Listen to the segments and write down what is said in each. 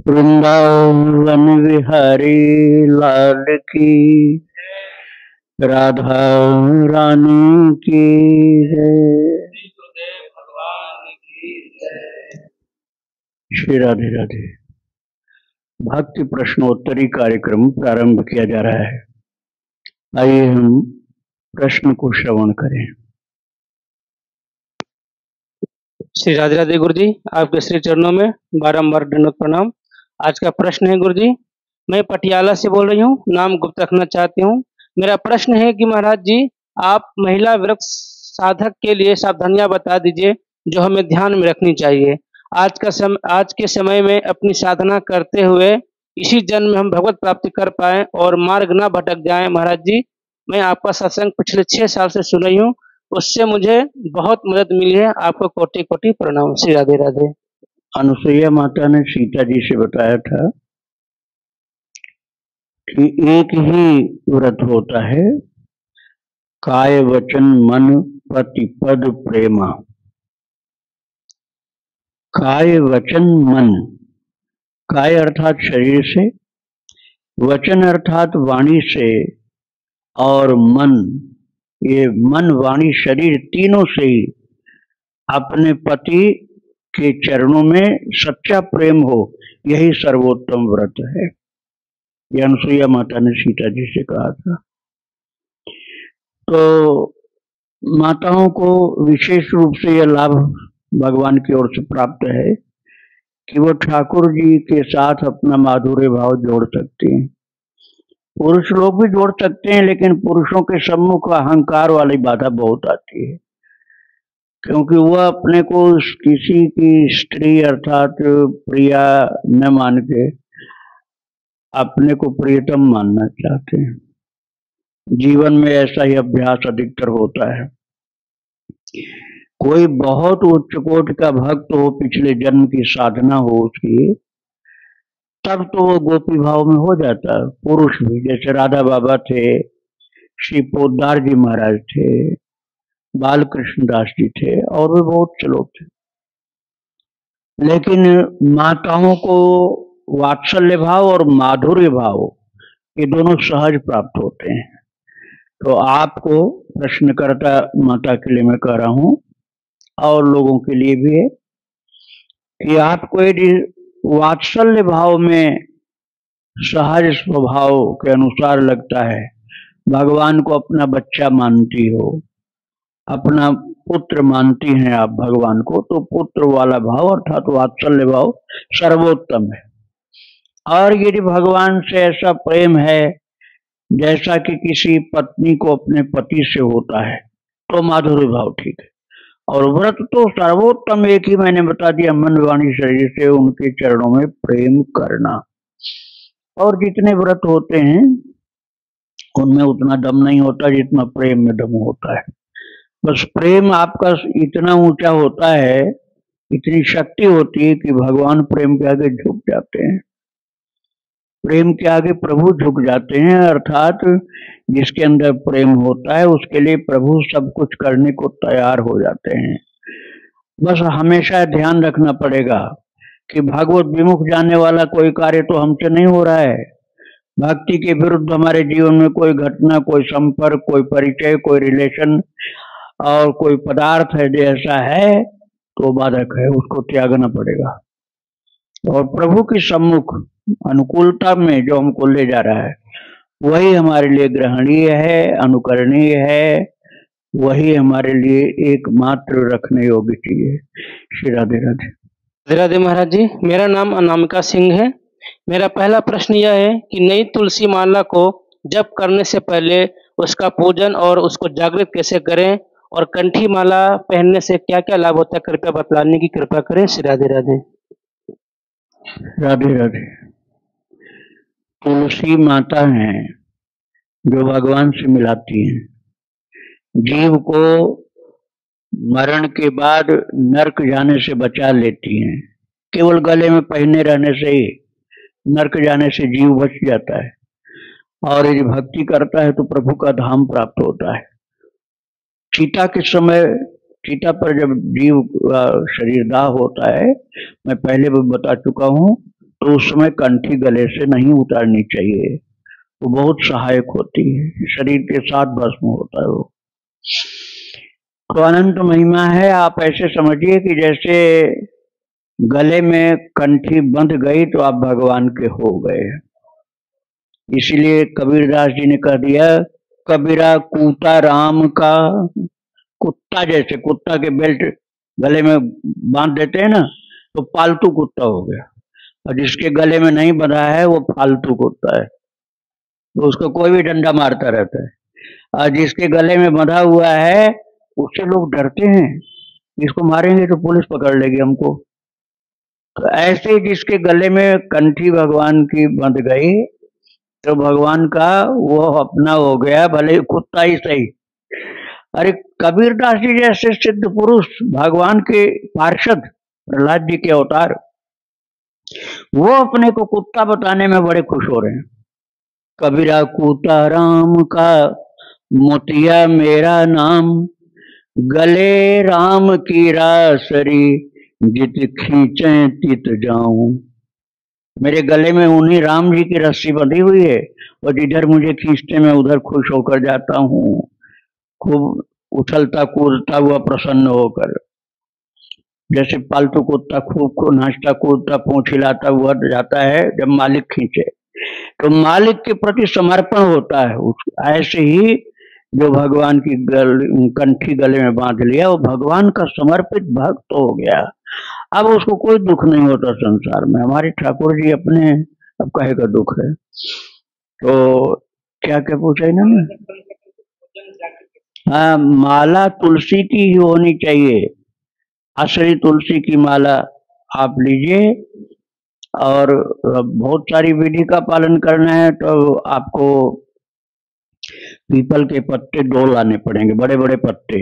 वृंदावन विहारी लाल की, राधा रानी की है। श्री राधे राधे। भक्ति प्रश्नोत्तरी कार्यक्रम प्रारंभ किया जा रहा है। आइए हम प्रश्न को श्रवण करें। श्री राधे राधे गुरु जी आपके श्री चरणों में बारम्बार दंडवत प्रणाम। आज का प्रश्न है गुरु जी मैं पटियाला से बोल रही हूँ, नाम गुप्त रखना चाहती हूँ। मेरा प्रश्न है कि महाराज जी, आप महिला वृक्ष साधक के लिए सावधानियाँ बता दीजिए, जो हमें ध्यान में रखनी चाहिए। आज का सम, आज के समय में अपनी साधना करते हुए इसी जन्म में हम भगवत प्राप्ति कर पाए और मार्ग न भटक जाए। महाराज जी, मैं आपका सत्संग पिछले छह साल से सुन रही हूँ। उससे मुझे बहुत मदद मिली है। आपको कोटि कोटि प्रणाम। श्री राधे राधे अनुसुईया माता ने सीता जी से बताया था कि एक ही व्रत होता है, काय वचन मन पति पद प्रेमा। काय वचन मन, काय अर्थात शरीर से, वचन अर्थात वाणी से और मन, ये मन वाणी शरीर तीनों से ही अपने पति के चरणों में सच्चा प्रेम हो, यही सर्वोत्तम व्रत है। ये अनुसुईया माता ने सीता जी से कहा था। तो माताओं को विशेष रूप से यह लाभ भगवान की ओर से प्राप्त है कि वो ठाकुर जी के साथ अपना माधुर्य भाव जोड़ सकते हैं। पुरुष लोग भी जोड़ सकते हैं, लेकिन पुरुषों के सम्मुख अहंकार वाली बाधा बहुत आती है। क्योंकि वह अपने को किसी की स्त्री अर्थात प्रिया न मान के अपने को प्रियतम मानना चाहते हैं। जीवन में ऐसा ही अभ्यास अधिकतर होता है। कोई बहुत उच्च कोट का भक्त हो, पिछले जन्म की साधना हो उसकी, तब तो वो गोपी भाव में हो जाता। है पुरुष भी, जैसे राधा बाबा थे, श्री पोदार जी महाराज थे बाल कृष्ण दास जी थे और भी बहुत लोग थे। लेकिन माताओं को वात्सल्य भाव और माधुर्य भाव, ये दोनों सहज प्राप्त होते हैं। तो आपको प्रश्नकर्ता माता के लिए मैं कह रहा हूँ, और लोगों के लिए भी है, कि आपको यदि वात्सल्य भाव में सहज स्वभाव के अनुसार लगता है, भगवान को अपना बच्चा मानती हो अपना पुत्र मानती हैं आप भगवान को तो पुत्र वाला भाव अर्थात वात्सल्य भाव सर्वोत्तम है। और यदि भगवान से ऐसा प्रेम है, जैसा कि किसी पत्नी को अपने पति से होता है तो माधुर्य भाव ठीक है। और व्रत तो सर्वोत्तम एक ही मैंने बता दिया मन वाणी शरीर से उनके चरणों में प्रेम करना। और जितने व्रत होते हैं, उनमें उतना दम नहीं होता जितना प्रेम में दम होता है। बस प्रेम आपका इतना ऊँचा होता है, इतनी शक्ति होती है कि भगवान प्रेम के आगे झुक जाते हैं। प्रेम के आगे प्रभु झुक जाते हैं, अर्थात जिसके अंदर प्रेम होता है, उसके लिए प्रभु सब कुछ करने को तैयार हो जाते हैं। बस हमेशा ध्यान रखना पड़ेगा कि भागवत विमुख जाने वाला कोई कार्य तो हमसे नहीं हो रहा है। भक्ति के विरुद्ध हमारे जीवन में कोई घटना, कोई संपर्क, कोई परिचय, कोई रिलेशन और कोई पदार्थ है जैसा है तो बाधक है उसको त्यागना पड़ेगा। और प्रभु के सम्मुख अनुकूलता में जो हमको ले जा रहा है, वही हमारे लिए ग्रहणीय है, अनुकरणीय है, वही हमारे लिए एकमात्र रखने योग्य चीज़ है। श्री राधे राधे। राधे राधे महाराज जी, मेरा नाम अनामिका सिंह है। मेरा पहला प्रश्न यह है कि नई तुलसी माला को जप करने से पहले उसका पूजन और उसको जागृत कैसे करें? और कंठी माला पहनने से क्या क्या लाभ होता है? कृपया बतलाने की कृपा करें। श्री राधे राधे। राधे राधे। तुलसी माता है जो भगवान से मिलाती है। जीव को मरण के बाद नरक जाने से बचा लेती हैं। केवल गले में पहने रहने से ही नरक जाने से जीव बच जाता है। और यदि भक्ति करता है तो प्रभु का धाम प्राप्त होता है। चीता के समय चीता पर जब जीव शरीर दाह होता है, मैं पहले भी बता चुका हूँ तो उस समय कंठी गले से नहीं उतारनी चाहिए। वो बहुत सहायक होती है। शरीर के साथ भस्म होता है वो। तो अनंत महिमा है, आप ऐसे समझिए कि जैसे गले में कंठी बंध गई तो आप भगवान के हो गए। इसीलिए कबीरदास जी ने कह दिया कबीरा कूता राम का कुत्ता जैसे, कुत्ता के बेल्ट गले में बाँध देते हैं ना तो पालतू कुत्ता हो गया। और जिसके गले में नहीं बंधा है, वो फालतू कुत्ता है। तो उसको कोई भी डंडा मारता रहता है। और जिसके गले में बंधा हुआ है, उससे लोग डरते हैं। इसको मारेंगे तो पुलिस पकड़ लेगी हमको। तो ऐसे जिसके गले में कंठी भगवान की बंध गई तो भगवान का वो अपना हो गया, भले कुत्ता ही सही। अरे कबीरदास जी जैसे सिद्ध पुरुष, भगवान के पार्षद, प्रहलाद जी के अवतार, वो अपने को कुत्ता बताने में बड़े खुश हो रहे हैं। कबीरा कुत्ता राम का, मोतिया मेरा नाम, गले राम की रासरी, जित खींचे तित जाऊँ। मेरे गले में उन्हीं राम जी की रस्सी बंधी हुई है और जिधर मुझे खींचते मैं उधर खुश होकर जाता हूँ। खूब उछलता कूदता हुआ प्रसन्न होकर। जैसे पालतू कुत्ता खूब को नाचता कूदता पूछ हिलाता हुआ जाता है जब मालिक खींचे। तो मालिक के प्रति समर्पण होता है। उस ऐसे ही जो भगवान की गल, कंठी गले में बाँध लिया, वो भगवान का समर्पित भक्त हो गया। अब उसको कोई दुख नहीं होता संसार में। हमारे ठाकुर जी अपने अब कहे का दुख है। तो क्या क्या पूछा ना मैं हाँ माला तुलसी की ही होनी चाहिए। असली तुलसी की माला आप लीजिए और बहुत सारी विधि का पालन करना है तो आपको पीपल के पत्ते दो लाने पड़ेंगे बड़े बड़े पत्ते।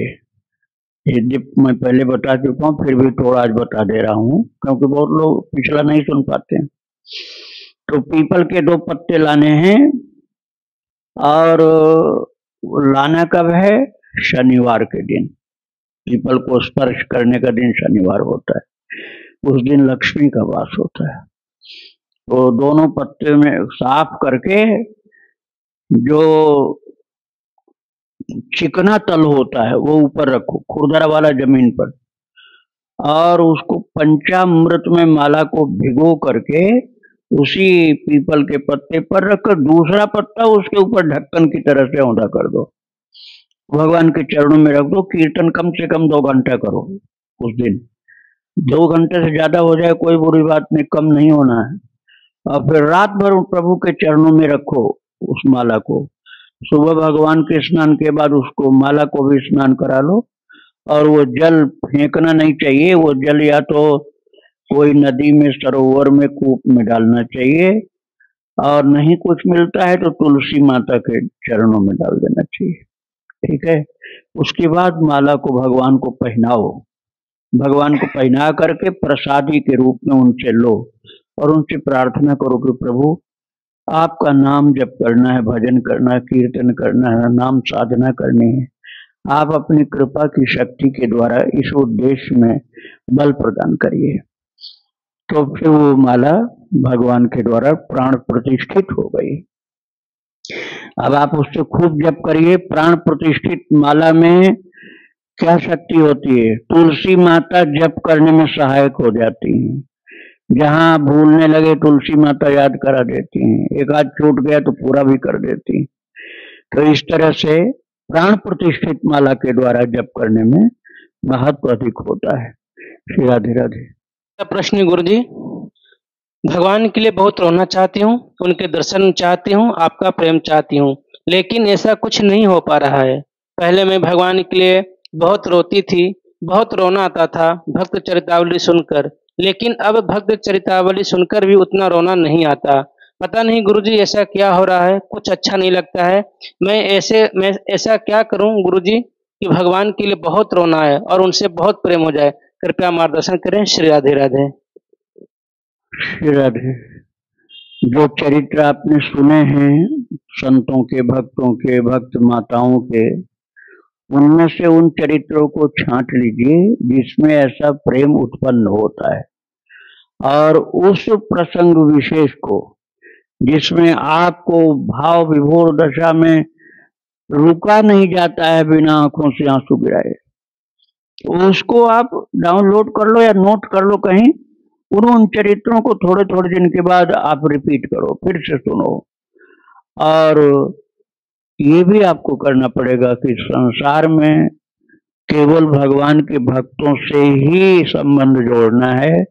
ये मैं पहले बता चुका हूँ, फिर भी थोड़ा आज बता दे रहा हूँ, क्योंकि बहुत लोग पिछला नहीं सुन पाते तो पीपल के दो पत्ते लाने हैं, और लाना कब है? शनिवार के दिन। पीपल को स्पर्श करने का दिन शनिवार होता है। उस दिन लक्ष्मी का वास होता है। तो दोनों पत्ते में साफ़ करके जो चिकना तल होता है, वो ऊपर रखो, खुरदरा वाला ज़मीन पर। और उसको पंचामृत में माला को भिगो करके उसी पीपल के पत्ते पर रखकर दूसरा पत्ता उसके ऊपर ढक्कन की तरह से औंधा कर दो। भगवान के चरणों में रख दो, कीर्तन कम से कम दो घंटा करो उस दिन। दो घंटे से ज़्यादा हो जाए, कोई बुरी बात नहीं, कम नहीं होना है। और फिर रात भर प्रभु के चरणों में रखो उस माला को। सुबह भगवान के स्नान के बाद उसको माला को भी स्नान करा लो। और वो जल फेंकना नहीं चाहिए, वो जल या तो कोई नदी में, सरोवर में, कूप में डालना चाहिए। और नहीं कुछ मिलता है तो तुलसी माता के चरणों में डाल देना चाहिए। ठीक है? उसके बाद माला को भगवान को पहनाओ। भगवान को पहना करके प्रसादी के रूप में उनसे लो और उनसे प्रार्थना करो कि प्रभु आपका नाम जप करना है, भजन करना है, कीर्तन करना है, नाम साधना करनी है, आप अपनी कृपा की शक्ति के द्वारा इस उद्देश्य में बल प्रदान करिए। तो फिर वो माला भगवान के द्वारा प्राण प्रतिष्ठित हो गई। अब आप उससे खूब जप करिए, प्राण प्रतिष्ठित माला में क्या शक्ति होती है? तुलसी माता जप करने में सहायक हो जाती है। जहाँ भूलने लगे तुलसी माता याद करा देती हैं। एक आध छूट गया तो पूरा भी कर देती तो इस तरह से प्राण प्रतिष्ठित माला के द्वारा जप करने में महत्व अधिक होता है। श्री राधे राधे। प्रश्न गुरु जी भगवान के लिए बहुत रोना चाहती हूँ, उनके दर्शन चाहती हूँ, आपका प्रेम चाहती हूँ, लेकिन ऐसा कुछ नहीं हो पा रहा है। पहले मैं भगवान के लिए बहुत रोती थी, बहुत रोना आता था, भक्त चरितावली सुनकर। लेकिन अब भक्त चरितावली सुनकर भी उतना रोना नहीं आता। पता नहीं, गुरुजी, ऐसा क्या हो रहा है? कुछ अच्छा नहीं लगता है। मैं ऐसे, मैं ऐसा क्या करूँ, गुरुजी, कि भगवान के लिए बहुत रोना है और उनसे बहुत प्रेम हो जाए? कृपया मार्गदर्शन करें। श्री राधे राधे। श्री राधे। जो चरित्र आपने सुने हैं, संतों के, भक्तों के, भक्त माताओं के उनमें से उन चरित्रों को छांट लीजिए जिसमें ऐसा प्रेम उत्पन्न होता है। और उस प्रसंग विशेष को, जिसमें आपको भाव विभोर दशा में रुका नहीं जाता है बिना आँखों से आँसू गिराए तो उसको आप डाउनलोड कर लो या नोट कर लो कहीं, उन उन चरित्रों को थोड़े थोड़े दिन के बाद आप रिपीट करो, फिर से सुनो। और ये भी आपको करना पड़ेगा कि संसार में केवल भगवान के भक्तों से ही संबंध जोड़ना है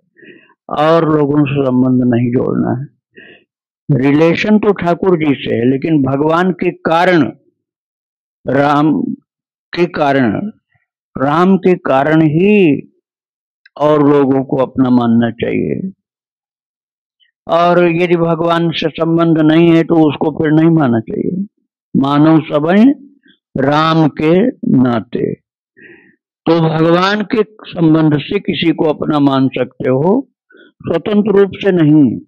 और लोगों से संबंध नहीं जोड़ना है। रिलेशन तो ठाकुर जी से है, लेकिन भगवान के कारण, राम के कारण, राम के कारण ही और लोगों को अपना मानना चाहिए। और यदि भगवान से संबंध नहीं है तो उसको फिर नहीं मानना चाहिए। मानव सब राम के नाते। तो भगवान के संबंध से किसी को अपना मान सकते हो, स्वतंत्र रूप से नहीं।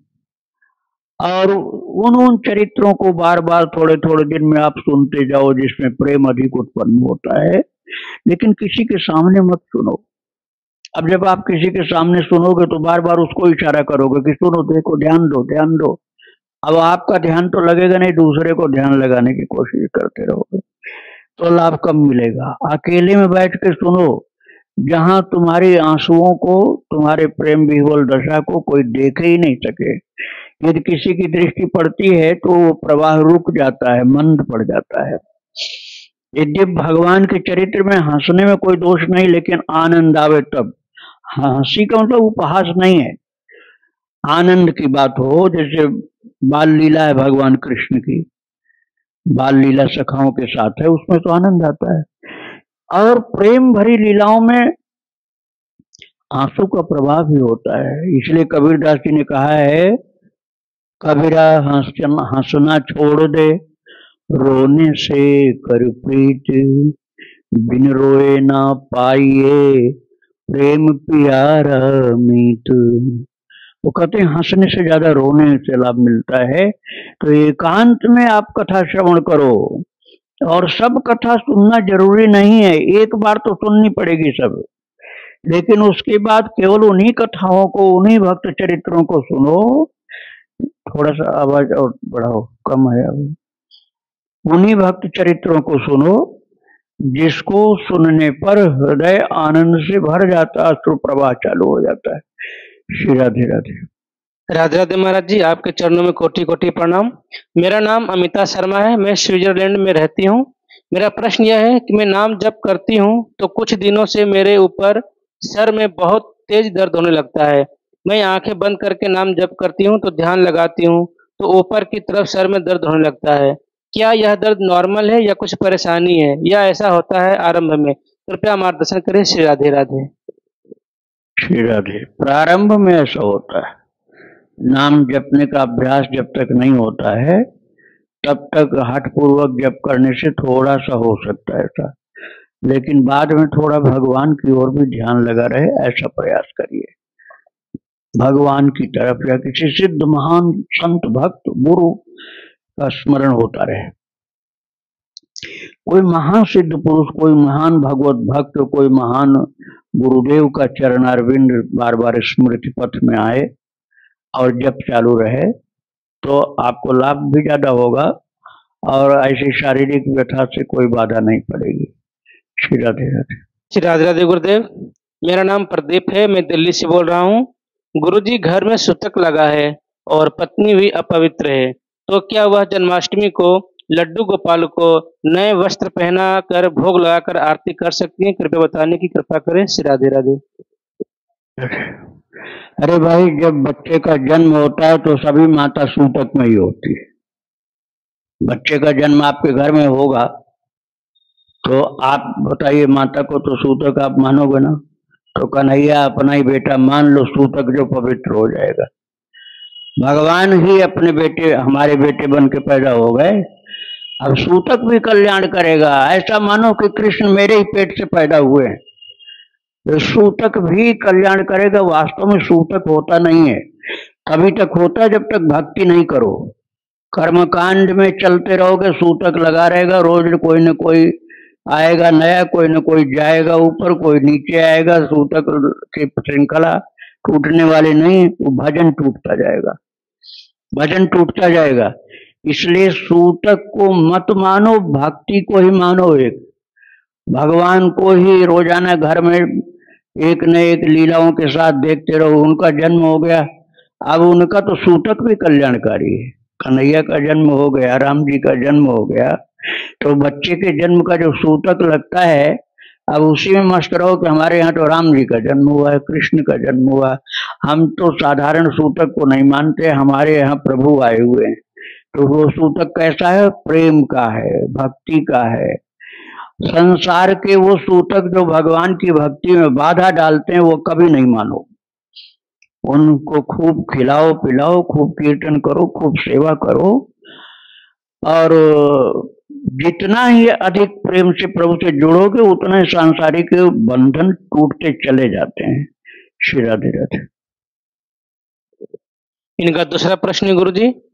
और उन उन चरित्रों को बार बार थोड़े थोड़े दिन में आप सुनते जाओ, जिसमें प्रेम अधिक उत्पन्न होता है। लेकिन किसी के सामने मत सुनो। अब जब आप किसी के सामने सुनोगे तो बार बार उसको इशारा करोगे कि सुनो, देखो, ध्यान दो ध्यान दो। अब आपका ध्यान तो लगेगा नहीं, दूसरे को ध्यान लगाने की कोशिश करते रहोगे। तो लाभ कम मिलेगा? अकेले में बैठ के सुनो, जहाँ तुम्हारी आंसुओं को, तुम्हारे प्रेम विह्वल दशा को कोई देख ही नहीं सके। यदि किसी की दृष्टि पड़ती है तो वो प्रवाह रुक जाता है, मंद पड़ जाता है। यदि भगवान के चरित्र में हंसने में कोई दोष नहीं, लेकिन आनंद आवे तब। हँसी का मतलब उपहास नहीं है। आनंद की बात हो, जैसे बाल लीला है भगवान कृष्ण की। बाल लीला सखाओं के साथ है, उसमें तो आनंद आता है। और प्रेम भरी लीलाओं में आँसू का प्रभाव भी होता है। इसलिए कबीरदास जी ने कहा है, कबीरा हंसना हंसना छोड़ दे, रोने से कर प्रीत। बिन रोए ना पाइए, प्रेम प्यारा मीत। वो कहते हैं, हंसने से ज़्यादा रोने से लाभ मिलता है। तो एकांत में आप कथा श्रवण करो और सब कथा सुनना ज़रूरी नहीं है। एक बार तो सुननी पड़ेगी सब। लेकिन उसके बाद केवल उन्हीं कथाओं को, उन्हीं भक्त चरित्रों को सुनो। थोड़ा सा आवाज़ और बढ़ाओ, कम है अब। उन्हीं भक्त चरित्रों को सुनो, जिसको सुनने पर हृदय आनंद से भर जाता, अश्रु प्रवाह चालू हो जाता है। श्री राधे राधे। राधे राधे महाराज जी, आपके चरणों में कोटि कोटि प्रणाम। मेरा नाम अमिता शर्मा है, मैं स्विट्जरलैंड में रहती हूँ। मेरा प्रश्न यह है कि मैं नाम जप करती हूँ तो कुछ दिनों से मेरे ऊपर सर में बहुत तेज दर्द होने लगता है। मैं आँखें बंद करके नाम जप करती हूँ तो ध्यान लगाती हूँ तो ऊपर की तरफ़ सर में दर्द होने लगता है। क्या यह दर्द नॉर्मल है या कुछ परेशानी है? या ऐसा होता है आरंभ में? कृपया मार्गदर्शन करें श्री राधे राधे। श्री राधे प्रारंभ में ऐसा होता है। नाम जपने का अभ्यास जब तक नहीं होता है, तब तक हठ पूर्वक जप करने से थोड़ा सा हो सकता है ऐसा। लेकिन बाद में थोड़ा भगवान की ओर भी ध्यान लगा रहे, ऐसा प्रयास करिए। भगवान की तरफ़ या किसी सिद्ध महान संत, भक्त, गुरु का स्मरण होता रहे। कोई महान सिद्ध पुरुष, कोई महान भगवत भक्त, कोई महान गुरुदेव का चरण अरविंद बार बार स्मृति पथ में आए और जब चालू रहे तो आपको लाभ भी ज़्यादा होगा और ऐसी शारीरिक व्यथा से कोई बाधा नहीं पड़ेगी। श्री राधे राधे। श्री राधे राधे गुरुदेव, मेरा नाम प्रदीप है, मैं दिल्ली से बोल रहा हूँ। गुरुजी घर में सुतक लगा है और पत्नी भी अपवित्र है। तो क्या वह जन्माष्टमी को लड्डू गोपाल को नए वस्त्र पहना कर भोग लगाकर आरती कर सकती हैं। कृपया बताने की कृपा करें। श्री राधे राधे। अरे भाई, जब बच्चे का जन्म होता है तो सभी माता सूतक में ही होती है। बच्चे का जन्म आपके घर में होगा तो आप बताइए माता को तो सूतक आप मानोगे ना? तो कन्हैया, अपना ही बेटा मान लो, सूतक जो पवित्र हो जाएगा। भगवान ही अपने बेटे, हमारे बेटे बन के पैदा हो गए। अब सूतक भी कल्याण करेगा। ऐसा मानो कि कृष्ण मेरे ही पेट से पैदा हुए हैं। तो सूतक भी कल्याण करेगा, वास्तव में सूतक होता नहीं है। अभी तक होता जब तक भक्ति नहीं करो। कर्मकांड में चलते रहोगे, सूतक लगा रहेगा, रोज कोई न कोई आएगा नया, कोई न कोई जाएगा ऊपर, कोई नीचे आएगा, सूतक की श्रृंखला टूटने वाले नहीं, वो भजन टूटता जाएगा। भजन टूटता जाएगा। इसलिए सूतक को मत मानो, भक्ति को ही मानो एक। भगवान को ही रोज़ाना घर में एक न एक लीलाओं के साथ देखते रहो, उनका जन्म हो गया। अब उनका तो सूतक भी कल्याणकारी है। कन्हैया का जन्म हो गया, राम जी का जन्म हो गया तो बच्चे के जन्म का जो सूतक लगता है, अब उसी में मस्त रहो कि हमारे यहाँ तो राम जी का जन्म हुआ है, कृष्ण का जन्म हुआ। हम तो साधारण सूतक को नहीं मानते, हमारे यहाँ प्रभु आए हुए हैं। तो वो सूतक कैसा है? प्रेम का है, भक्ति का है। संसार के वो सूतक जो भगवान की भक्ति में बाधा डालते हैं, वो कभी नहीं मानो। उनको खूब खिलाओ, पिलाओ, खूब कीर्तन करो, खूब सेवा करो। और जितना ही अधिक प्रेम से प्रभु से जुड़ोगे, उतना ही सांसारिक बंधन टूटते चले जाते हैं। श्री राधे राधे। इनका दूसरा प्रश्न गुरु जी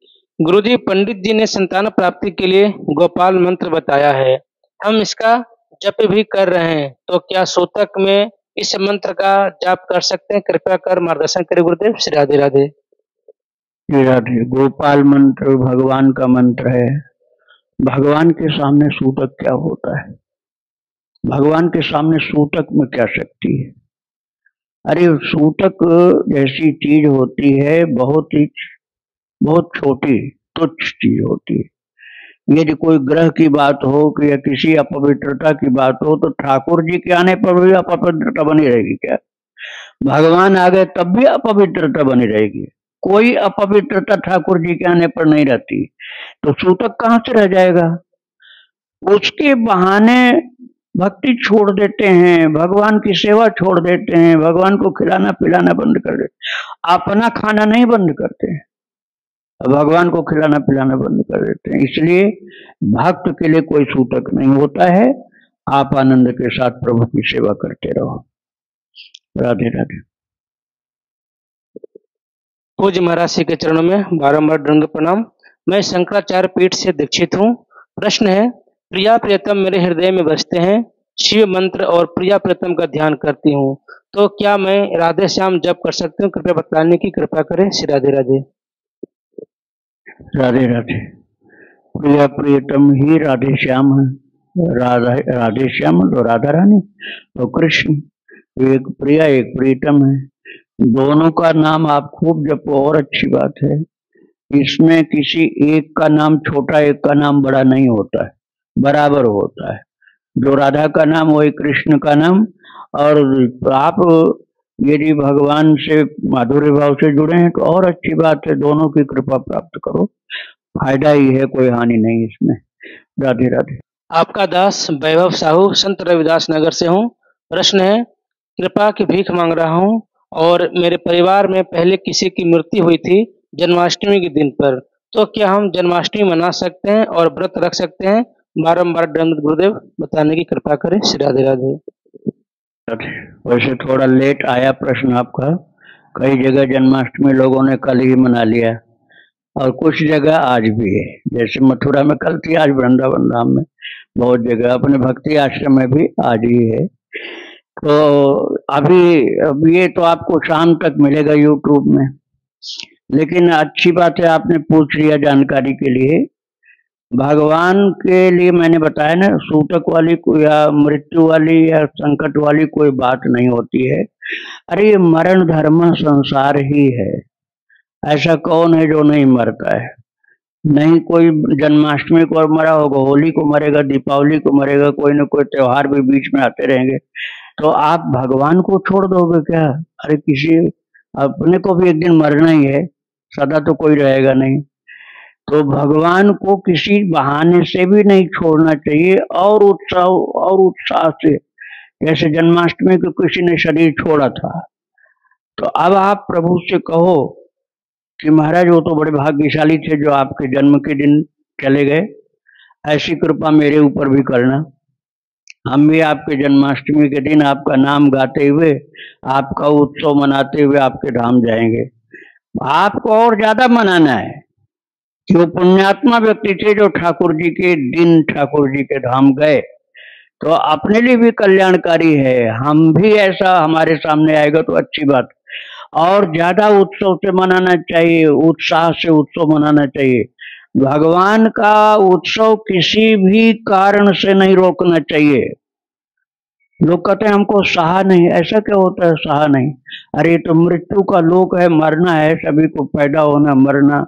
गुरुजी पंडित जी ने संतान प्राप्ति के लिए गोपाल मंत्र बताया है। हम इसका जप भी कर रहे हैं। तो क्या सूतक में इस मंत्र का जाप कर सकते हैं? कृपया कर मार्गदर्शन करें गुरुदेव। श्री राधे राधे। राधे। गोपाल मंत्र भगवान का मंत्र है। भगवान के सामने सूतक क्या होता है? भगवान के सामने सूतक में क्या शक्ति है? अरे, सूतक जैसी चीज़ होती है, बहुत ही बहुत छोटी तुच्छ चीज़ होती है। यदि कोई ग्रह की बात हो कि या किसी अपवित्रता की बात हो तो ठाकुर जी के आने पर भी अपवित्रता बनी रहेगी क्या? भगवान आ गए तब भी अपवित्रता बनी रहेगी। कोई अपवित्रता ठाकुर जी के आने पर नहीं रहती। तो सूतक कहाँ से रह जाएगा? उसके बहाने भक्ति छोड़ देते हैं, भगवान की सेवा छोड़ देते हैं, भगवान को खिलाना पिलाना बंद कर देते अपना खाना नहीं बंद करते। हैं भगवान को खिलाना पिलाना बंद कर देते हैं। इसलिए भक्त के लिए कोई सूतक नहीं होता है। आप आनंद के साथ प्रभु की सेवा करते रहो। राधे राधे। पूज महाराज के चरणों में बारम्बार दंड प्रणाम। मैं शंकराचार्य पीठ से दीक्षित हूँ। प्रश्न है, प्रिया प्रियतम मेरे हृदय में बसते हैं। शिव मंत्र और प्रिया प्रियतम का ध्यान करती हूँ। तो क्या मैं राधे श्याम जप कर सकती हूँ? कृपया बताने की कृपा करें। श्री राधे राधे। राधे राधे। प्रिया प्रियतम ही राधे श्याम, राधा, राधे श्याम तो राधा रानी तो कृष्ण। एक प्रिया, एक प्रीतम है। दोनों का नाम आप खूब जपो, और अच्छी बात है। इसमें किसी एक का नाम छोटा, एक का नाम बड़ा नहीं होता है। बराबर होता है। जो राधा का नाम, वही कृष्ण का नाम। और आप यदि भगवान से, माधुर्य भाव से जुड़े हैं तो और अच्छी बात है, दोनों की कृपा प्राप्त करो। फ़ायदा ही है, कोई हानि नहीं इसमें। राधे राधे। आपका दास वैभव साहू, संत रविदास नगर से हूँ। प्रश्न है, कृपा की भीख मांग रहा हूँ और मेरे परिवार में पहले किसी की मृत्यु हुई थी जन्माष्टमी के दिन पर तो क्या हम जन्माष्टमी मना सकते हैं और व्रत रख सकते हैं? बारम्बार गुरुदेव बताने की कृपा करें। श्री राधे राधे। वैसे थोड़ा लेट आया प्रश्न आपका। कई जगह जन्माष्टमी लोगों ने कल ही मना लिया। और कुछ जगह आज भी है। जैसे मथुरा में कल थी, आज वृंदावन धाम में। बहुत जगह, अपने भक्ति आश्रम में भी आज ही है। तो अभी, अब ये तो आपको शाम तक मिलेगा यूट्यूब में। लेकिन अच्छी बात है, आपने पूछ लिया जानकारी के लिए। भगवान के लिए मैंने बताया ना सूतक वाली को या मृत्यु वाली या संकट वाली कोई बात नहीं होती है। अरे ये मरण धर्म संसार ही है। ऐसा कौन है जो नहीं मरता है? नहीं कोई जन्माष्टमी को मरा होगा, होली को मरेगा, दीपावली को मरेगा, कोई ना कोई त्योहार भी बीच में आते रहेंगे। तो आप भगवान को छोड़ दोगे क्या? अरे किसी, अपने को भी एक दिन मरना ही है, सदा तो कोई रहेगा नहीं। तो भगवान को किसी बहाने से भी नहीं छोड़ना चाहिए और उत्साह और उत्साह से। जैसे जन्माष्टमी को किसी ने शरीर छोड़ा था। तो अब आप प्रभु से कहो कि महाराज, वो तो बड़े भाग्यशाली थे जो आपके जन्म के दिन चले गए। ऐसी कृपा मेरे ऊपर भी करना। हम भी आपके जन्माष्टमी के दिन आपका नाम गाते हुए, आपका उत्सव मनाते हुए आपके धाम जाएँगे। आपको और ज़्यादा मनाना है। कि वो पुण्यात्मा व्यक्ति थे, जो ठाकुर जी के दिन ठाकुर जी के धाम गए तो अपने लिए भी कल्याणकारी है। हम भी ऐसा हमारे सामने आएगा तो अच्छी बात। और ज़्यादा उत्सव से मनाना चाहिए, उत्साह से उत्सव मनाना चाहिए। भगवान का उत्सव किसी भी कारण से नहीं रोकना चाहिए। लोग कहते हैं, हमको सहा नहीं, ऐसा क्या होता है, सहा नहीं? अरे तो मृत्यु का लोक है, मरना है, सभी को पैदा होना, मरना।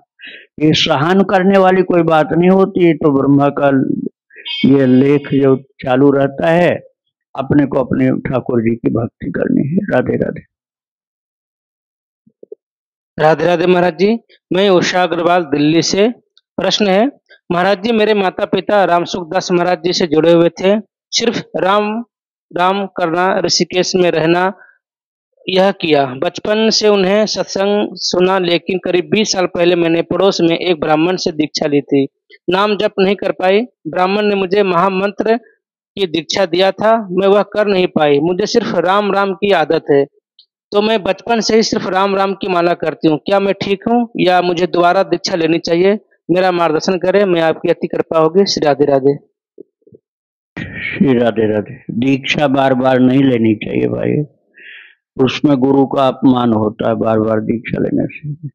ये सहन करने वाली कोई बात नहीं होती तो ब्रह्मा का ये लेख जो चालू रहता है, अपने को अपने ठाकुर जी की भक्ति करनी है। राधे राधे। राधे राधे महाराज जी, मैं उषा अग्रवाल दिल्ली से। प्रश्न है, महाराज जी, मेरे माता पिता राम सुखदास महाराज जी से जुड़े हुए थे। सिर्फ़ राम राम करना ऋषिकेश में रहना यह किया। बचपन से उन्हें सत्संग सुना, लेकिन करीब 20 साल पहले मैंने पड़ोस में एक ब्राह्मण से दीक्षा ली थी। नाम जप नहीं कर पाई। ब्राह्मण ने मुझे महामंत्र की दीक्षा दिया था। मैं वह कर नहीं पाई। मुझे सिर्फ़ राम राम की आदत है। तो मैं बचपन से ही सिर्फ़ राम राम की माला करती हूँ। क्या मैं ठीक हूँ? या मुझे दोबारा दीक्षा लेनी चाहिए? मेरा मार्गदर्शन करे। मैं आपकी अति कृपा होगी। श्री राधे राधे। श्री राधे राधे। दीक्षा बार बार नहीं लेनी चाहिए भाई। उसमें गुरु का अपमान होता है बार बार दीक्षा लेने से।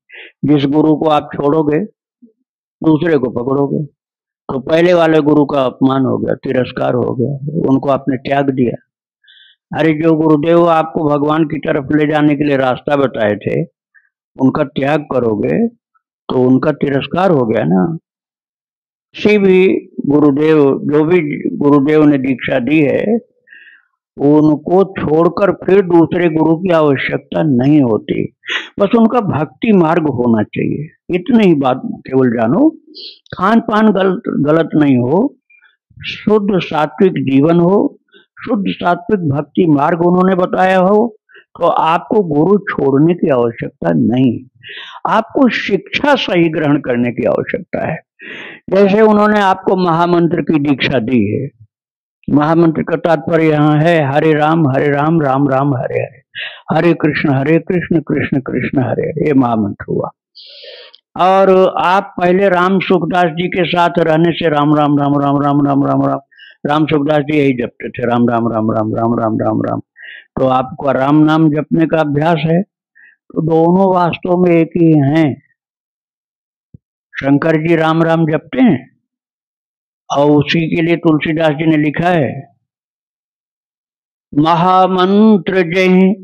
जिस गुरु को आप छोड़ोगे, दूसरे को पकड़ोगे तो पहले वाले गुरु का अपमान हो गया, तिरस्कार हो गया, उनको आपने त्याग दिया। अरे, जो गुरुदेव आपको भगवान की तरफ़ ले जाने के लिए रास्ता बताए थे, उनका त्याग करोगे तो उनका तिरस्कार हो गया ना। किसी भी गुरुदेव, जो भी गुरुदेव ने दीक्षा दी है उनको छोड़कर फिर दूसरे गुरु की आवश्यकता नहीं होती। बस उनका भक्ति मार्ग होना चाहिए। इतनी ही बात केवल जानो खान पान गलत गलत नहीं हो। शुद्ध सात्विक जीवन हो, शुद्ध सात्विक भक्ति मार्ग उन्होंने बताया हो तो आपको गुरु छोड़ने की आवश्यकता नहीं। आपको शिक्षा सही ग्रहण करने की आवश्यकता है। जैसे उन्होंने आपको महामंत्र की दीक्षा दी है महामंत्र का तात्पर्य यहाँ है हरे राम हरे राम राम राम हरे हरे हरे कृष्ण हरे कृष्ण कृष्ण कृष्ण हरे हरे ये महामंत्र हुआ और आप पहले राम सुखदास जी के साथ रहने से राम राम राम राम राम राम राम राम राम सुखदास जी यही जपते थे राम राम राम राम राम राम राम राम तो आपका राम नाम जपने का अभ्यास है तो दोनों वास्तव में एक ही हैं शंकर जी राम राम जपते हैं और उसी के लिए तुलसीदास जी ने लिखा है, महामंत्र जय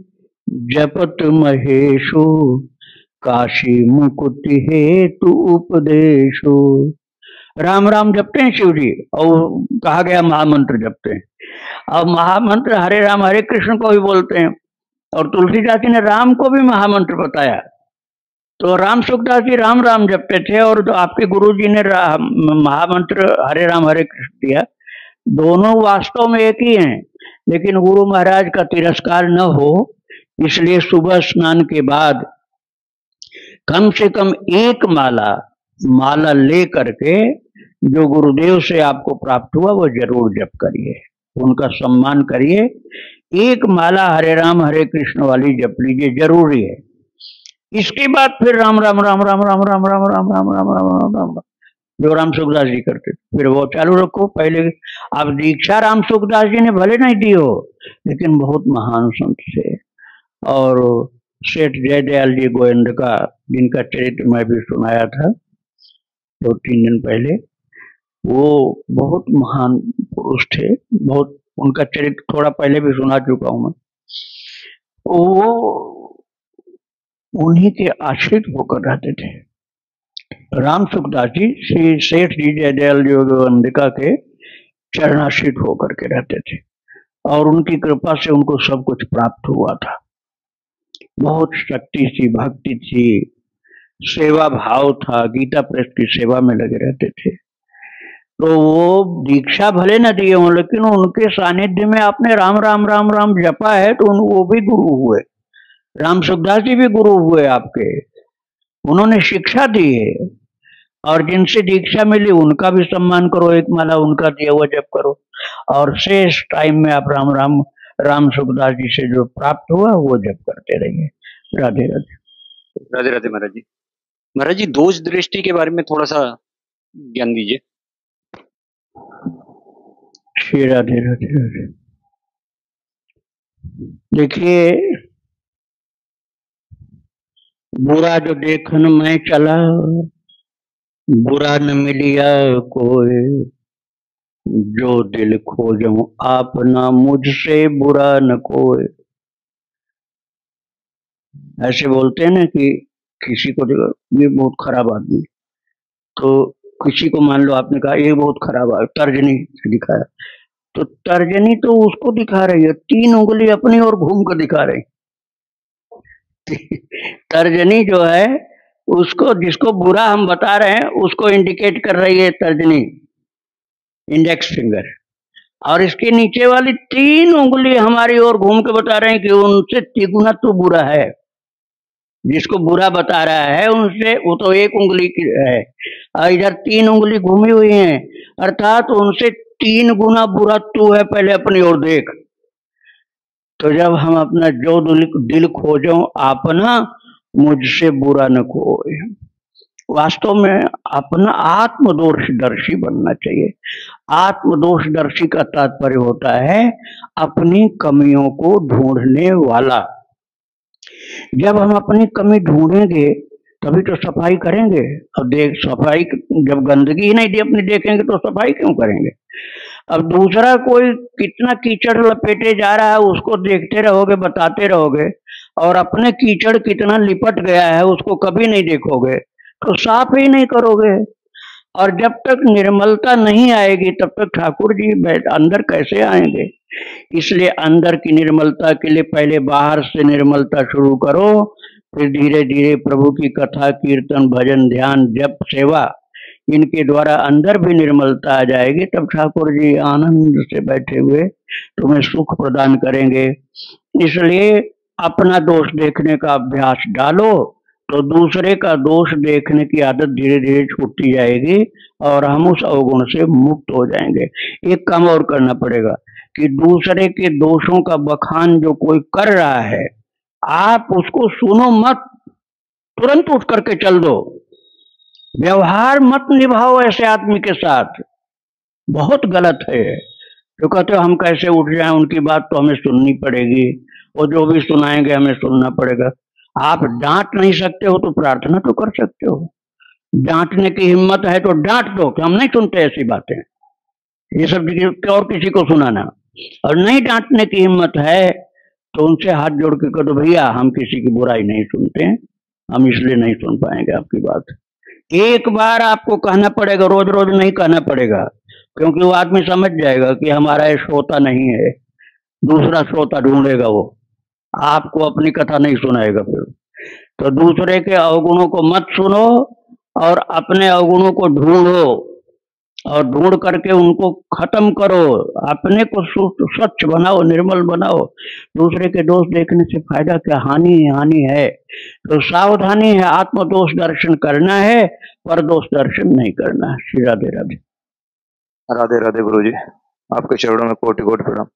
जपत महेशु, काशी मुकुट हेतु उपदेशु। राम राम जपते हैं शिव जी, और कहा गया महामंत्र जपते हैं। और महामंत्र हरे राम हरे कृष्ण को भी बोलते हैं, और तुलसीदास जी ने राम को भी महामंत्र बताया। तो राम सुखदास जी राम राम जपते थे और तो आपके गुरु जी ने महामंत्र हरे राम, हरे कृष्ण दिया, दोनों वास्तव में एक ही हैं। लेकिन गुरु महाराज का तिरस्कार न हो, इसलिए सुबह स्नान के बाद कम से कम एक माला माला ले करके जो गुरुदेव से आपको प्राप्त हुआ, वो ज़रूर जप करिए। उनका सम्मान करिए। एक माला हरे राम, हरे कृष्ण वाली जप लीजिए, ज़रूरी है। इसके बाद फिर राम राम राम राम राम राम राम राम राम राम राम राम राम जो राम सुखदास जी करते फिर वो चालू रखो पहले अब दीक्षा राम सुखदास जी ने भले नहीं दी हो लेकिन बहुत महान संत थे और सेठ जयदयाल जी गोविंद का जिनका चरित्र मैं भी सुनाया था दो तीन दिन पहले वो बहुत महान पुरुष थे बहुत उनका चरित्र थोड़ा पहले भी सुना चुका हूँ मैं वो उन्हीं के आश्रित होकर रहते थे। राम सुखदास जी, श्री सेठ जी जयदयाल अंबिका के चरणाश्रित होकर के रहते थे और उनकी कृपा से उनको सब कुछ प्राप्त हुआ था। बहुत शक्ति थी, भक्ति थी, सेवा भाव था, गीता प्रेस की सेवा में लगे रहते थे। तो वो दीक्षा भले न दिए हों, लेकिन उनके सानिध्य में आपने राम राम राम राम जपा है तो वो भी गुरु हुए। राम सुखदास जी भी गुरु हुए आपके। उन्होंने शिक्षा दी है और जिनसे दीक्षा मिली उनका भी सम्मान करो एक माला उनका दिया हुआ जप करो। और शेष टाइम में आप राम राम राम सुखदास जी से जो प्राप्त हुआ वो जब करते रहिए। राधे राधे। राधे राधे महाराज जी। महाराज जी दोष दृष्टि के बारे में थोड़ा सा ज्ञान दीजिए। श्री राधे राधे राधे। देखिए बुरा जो देखन मैं चला, बुरा न मिलिया कोई। जो दिल खोजो आपना मुझसे, बुरा न कोई। ऐसे बोलते हैं ना कि किसी को देखो ये बहुत खराब आदमी। तो किसी को मान लो आपने कहा, ये बहुत खराब है तर्जनी दिखाया। तो तर्जनी तो उसको दिखा रही है, तीन उंगली अपनी और घूम कर दिखा रही। तर्जनी जो है, उसको जिसको बुरा हम बता रहे हैं, उसको इंडिकेट कर रही है तर्जनी। इंडेक्स फिंगर और इसके नीचे वाली तीन उंगली हमारी ओर घूम के बता रहे हैं कि उनसे तिगुना तो बुरा है। जिसको बुरा बता रहा है, उनसे वो तो एक उंगली की है। और इधर तीन उंगली घूमी हुई है। अर्थात उनसे तीन गुना बुरा तू है पहले अपनी ओर देख। तो जब हम अपना जो दिल, खोजो अपना मुझसे बुरा न कोई वास्तव में अपना आत्मदोषदर्शी बनना चाहिए। आत्मदोषदर्शी का तात्पर्य होता है अपनी कमियों को ढूँढने वाला। जब हम अपनी कमी ढूंढेंगे तभी तो सफ़ाई करेंगे। अब देख सफ़ाई जब गंदगी ही नहीं अपनी देखेंगे तो सफ़ाई क्यों करेंगे? अब दूसरा कोई कितना कीचड़ लपेटे जा रहा है, उसको देखते रहोगे, बताते रहोगे, और अपने कीचड़ कितना लिपट गया है, उसको कभी नहीं देखोगे तो साफ़ ही नहीं करोगे। और जब तक निर्मलता नहीं आएगी, तब तक ठाकुर जी अंदर कैसे आएँगे? इसलिए अंदर की निर्मलता के लिए पहले बाहर से निर्मलता शुरू करो, फिर धीरे धीरे प्रभु की कथा, कीर्तन, भजन, ध्यान, जप, सेवा इनके द्वारा अंदर भी निर्मलता आ जाएगी, तब ठाकुर जी आनंद से बैठे हुए तुम्हें सुख प्रदान करेंगे। इसलिए अपना दोष देखने का अभ्यास डालो तो दूसरे का दोष देखने की आदत धीरे धीरे छूटती जाएगी और हम उस अवगुण से मुक्त हो जाएँगे। एक काम और करना पड़ेगा कि दूसरे के दोषों का बखान जो कोई कर रहा है, आप उसको सुनो मत, तुरंत उठ करके चल दो। व्यवहार मत निभाओ ऐसे आदमी के साथ। बहुत गलत है। जो कहते हो, हम कैसे उठ जाए? उनकी बात तो हमें सुननी पड़ेगी। और जो भी सुनाएँगे, हमें सुनना पड़ेगा। आप डांट नहीं सकते हो तो प्रार्थना तो कर सकते हो। डांटने की हिम्मत है तो डांट दो कि हम नहीं सुनते ऐसी बातें। ये सब और किसी को सुनाना। और नहीं डांटने की हिम्मत है तो उनसे हाथ जोड़ के कहो, भैया, हम किसी की बुराई नहीं सुनते। हैं हम इसलिए नहीं सुन पाएँगे आपकी बात। एक बार आपको कहना पड़ेगा रोज रोज नहीं कहना पड़ेगा, क्योंकि वो आदमी समझ जाएगा कि हमारा ये श्रोता नहीं है, दूसरा श्रोता ढूंढेगा वो, आपको अपनी कथा नहीं सुनाएगा फिर। तो दूसरे के अवगुणों को मत सुनो और अपने अवगुणों को ढूंढो। और ढूंढ करके उनको खत्म करो। अपने को स्वच्छ बनाओ, निर्मल बनाओ। दूसरे के दोष देखने से फ़ायदा क्या? हानि हानि है। तो सावधानी है आत्म दोष दर्शन करना है, पर दोष दर्शन नहीं करना है। श्री राधे राधे। राधे राधे गुरु जी आपके चरणों में कोटि कोटि प्रणाम।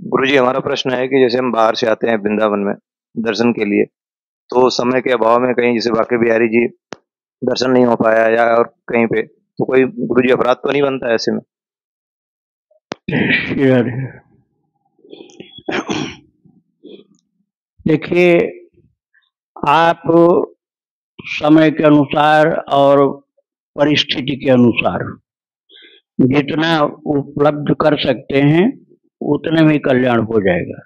गुरु जी हमारा प्रश्न है कि जैसे हम बाहर से आते हैं वृंदावन में दर्शन के लिए तो समय के अभाव में कहीं जैसे बाकी बिहारी जी दर्शन नहीं हो पाया या और कहीं पे तो कोई गुरु जी अपराध तो नहीं बनता ऐसे में? देखिए, आप समय के अनुसार और परिस्थिति के अनुसार जितना उपलब्ध कर सकते हैं, उतने में कल्याण हो जाएगा।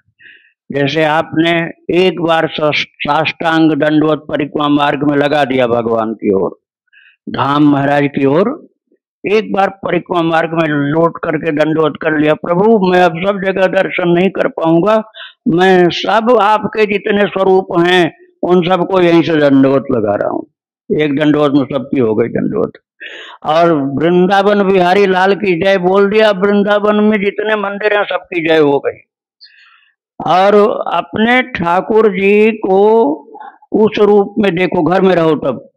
जैसे आपने एक बार साष्टांग दंडवत परिक्रमा मार्ग में लगा दिया भगवान की ओर धाम महाराज की ओर एक बार परिक्रमा मार्ग में लौट करके दंडवत कर लिया, प्रभु, मैं अब सब जगह दर्शन नहीं कर पाऊँगा। मैं सब आपके जितने स्वरूप हैं, उन सबको यहीं से दंडवत लगा रहा हूँ। एक दंडवत में सबकी हो गई दंडवत। और वृंदावन बिहारी लाल की जय बोल दिया, वृंदावन में जितने मंदिर हैं, सबकी जय हो गई। और अपने ठाकुर जी को उस रूप में देखो, घर में रहो तब।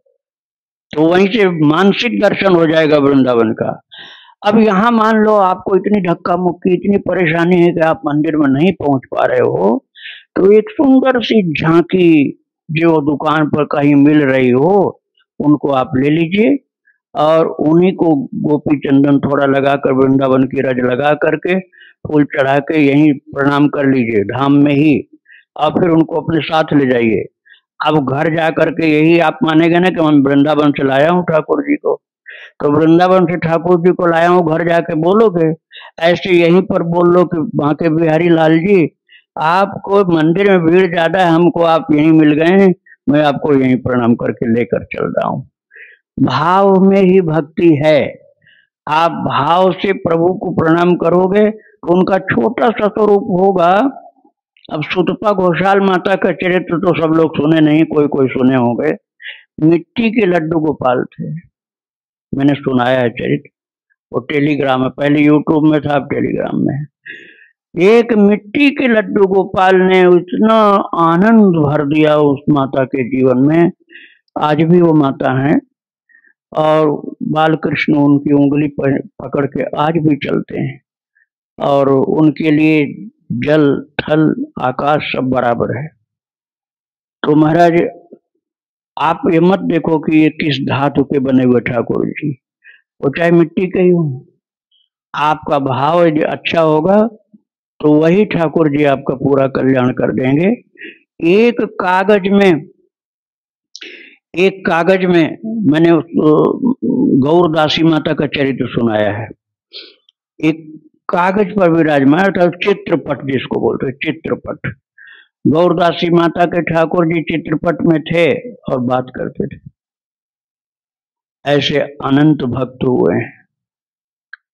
तो वहीं से मानसिक दर्शन हो जाएगा वृंदावन का। अब यहाँ मान लो आपको इतनी धक्का मुक्की, इतनी परेशानी है कि आप मंदिर में नहीं पहुँच पा रहे हो तो एक सुंदर सी झांकी जो दुकान पर कहीं मिल रही हो, उनको आप ले लीजिए और उन्हीं को गोपी चंदन थोड़ा लगाकर वृंदावन की रज लगा करके फूल चढ़ा के यहीं प्रणाम कर लीजिए, धाम में ही। और फिर उनको अपने साथ ले जाइए। अब घर जा करके यही आप मानेंगे ना कि मैं वृंदावन से लाया हूँ ठाकुर जी को। तो वृंदावन से ठाकुर जी को लाया हूँ, घर जाके बोलोगे, ऐसे यहीं पर बोल लो कि बांके बिहारी लाल जी, आपको मंदिर में भीड़ ज़्यादा है, हमको आप यहीं मिल गए हैं, मैं आपको यहीं प्रणाम करके लेकर चल रहा हूँ। भाव में ही भक्ति है। आप भाव से प्रभु को प्रणाम करोगे तो उनका छोटा सा स्वरूप होगा अब सुतपा घोषाल माता का चरित्र तो सब लोग सुने नहीं कोई कोई सुने होंगे। मिट्टी के लड्डू गोपाल थे। मैंने सुनाया है चरित्र। वो टेलीग्राम में, पहले यूट्यूब में था, अब टेलीग्राम में एक मिट्टी के लड्डू गोपाल ने इतना आनंद भर दिया उस माता के जीवन में। आज भी वो माता हैं। और बाल कृष्ण उनकी उंगली पकड़ के आज भी चलते हैं। और उनके लिए जल, थल, आकाश सब बराबर है। तो महाराज, आप ये मत देखो कि ये किस धातु के बने हुए ठाकुर जी। वो चाहे मिट्टी के ही हो। आपका भाव यदि अच्छा होगा तो वही ठाकुर जी आपका पूरा कल्याण कर देंगे। एक कागज़ में, एक कागज़ में मैंने गौरदासी माता का चरित्र सुनाया है। एक कागज़ पर विराजमान था चित्रपट जिसको बोलते हैं, चित्रपट। गौरदासी माता के ठाकुर जी चित्रपट में थे और बात करते थे। ऐसे अनंत भक्त हुए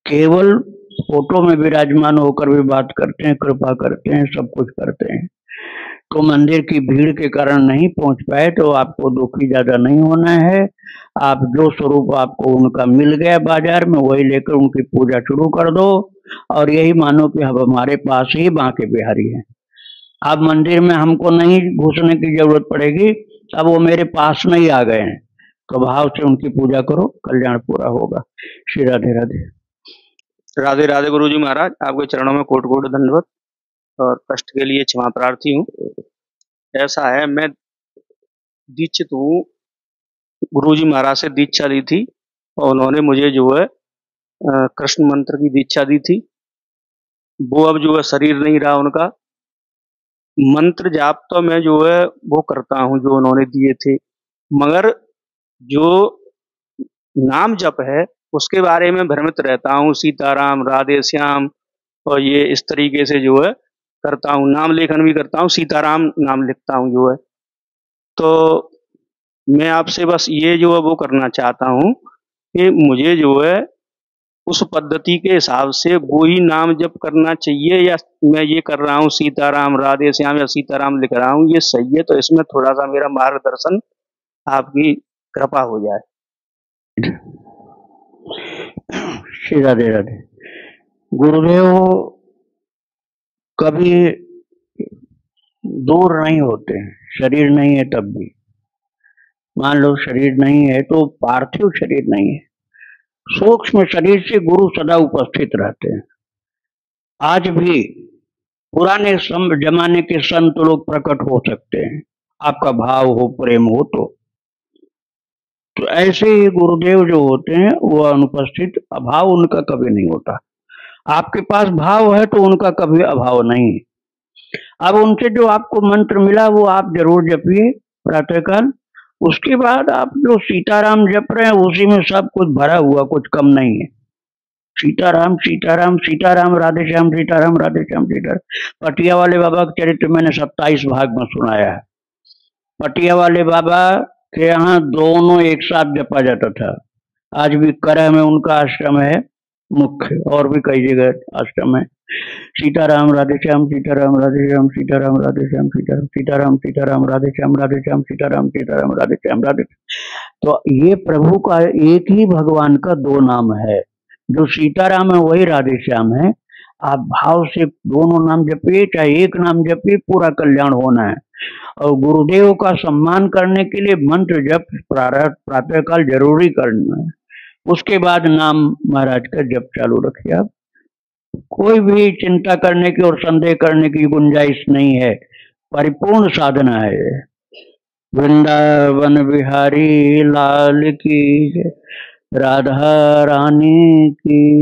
केवल फ़ोटो में विराजमान होकर भी बात करते हैं, कृपा करते हैं, सब कुछ करते हैं। तो मंदिर की भीड़ के कारण नहीं पहुँच पाए तो आपको दुखी ज़्यादा नहीं होना है। आप जो स्वरूप आपको उनका मिल गया बाज़ार में, वही लेकर उनकी पूजा शुरू कर दो। और यही मानो कि अब हमारे पास ही बांके बिहारी हैं। अब मंदिर में हमको नहीं घुसने की ज़रूरत पड़ेगी, अब वो मेरे पास में ही आ गए हैं। तो भाव से उनकी पूजा करो, कल्याण पूरा होगा। श्री राधे राधे। राधे राधे गुरु जी महाराज, आपके चरणों में कोट कोट धन्यवाद और कष्ट के लिए क्षमा प्रार्थी हूँ। ऐसा है, मैं दीक्षित हूँ। गुरु जी महाराज से दीक्षा ली थी और उन्होंने मुझे जो है कृष्ण मंत्र की दीक्षा दी थी। वो अब जो है शरीर नहीं रहा उनका। मंत्र जाप तो मैं जो है वो करता हूँ जो उन्होंने दिए थे। मगर जो नाम जप है, उसके बारे में भ्रमित रहता हूँ। सीताराम, राधे श्याम और ये इस तरीके से जो है करता हूँ। नाम लेखन भी करता हूँ, सीताराम नाम लिखता हूँ जो है। तो मैं आपसे बस ये जो है वो करना चाहता हूँ कि मुझे जो है उस पद्धति के हिसाब से वो ही नाम जब करना चाहिए या मैं ये कर रहा हूँ, सीताराम राधे श्याम या सीताराम लिख रहा हूँ, ये सही है तो इसमें थोड़ा सा मेरा मार्गदर्शन आपकी कृपा हो जाए। श्री राधे राधे। गुरुदेव, कभी दूर नहीं होते, शरीर नहीं है तब भी। मान लो शरीर नहीं है तो पार्थिव शरीर नहीं है। सूक्ष्म शरीर से गुरु सदा उपस्थित रहते हैं। आज भी पुराने जमाने के संत लोग प्रकट हो सकते हैं। आपका भाव हो, प्रेम हो तो। तो ऐसे ही गुरुदेव जो होते हैं वो अनुपस्थित, अभाव उनका कभी नहीं होता। आपके पास भाव है तो उनका कभी अभाव नहीं अब उनसे जो आपको मंत्र मिला, वो आप ज़रूर जपिए, प्रातःकाल। उसके बाद आप जो सीताराम जप रहे हैं, उसी में सब कुछ भरा हुआ, कुछ कम नहीं है। सीताराम सीताराम सीताराम राधे श्याम सीताराम राधे श्याम सीताराम। पटिया वाले बाबा का चरित्र मैंने सत्ताईस भाग में सुनाया है। पटिया वाले बाबा के यहाँ दोनों एक साथ जपा जाता था। आज भी करह में उनका आश्रम है। मुख्य और भी कई जगह आश्रम है। सीताराम राधे श्याम सीताराम राधे श्याम सीताराम राधे श्याम सीताराम सीताराम सीताराम राधे श्याम राधे श्याम सीताराम सीताराम राधे श्याम राधे तो ये प्रभु का एक ही भगवान का दो नाम है। जो सीताराम है, वही राधे श्याम है। आप भाव से दोनों नाम जपिए, चाहे एक नाम जपिए, पूरा कल्याण होना है। और गुरुदेव का सम्मान करने के लिए मंत्र जप प्रातः काल ज़रूरी करना है। उसके बाद नाम महाराज का जब चालू रखिए आप। कोई भी चिंता करने की और संदेह करने की गुंजाइश नहीं है। परिपूर्ण साधना है। वृंदावन बिहारी लाल की राधा रानी की